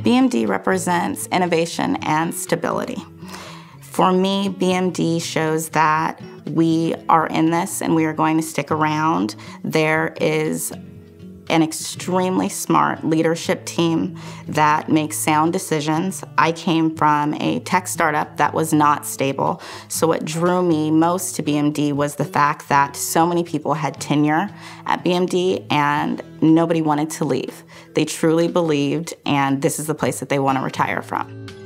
BMD represents innovation and stability. For me, BMD shows that we are in this and we are going to stick around. There is an extremely smart leadership team that makes sound decisions. I came from a tech startup that was not stable. So, what drew me most to BMD was the fact that so many people had tenure at BMD and nobody wanted to leave. They truly believed, and this is the place that they want to retire from.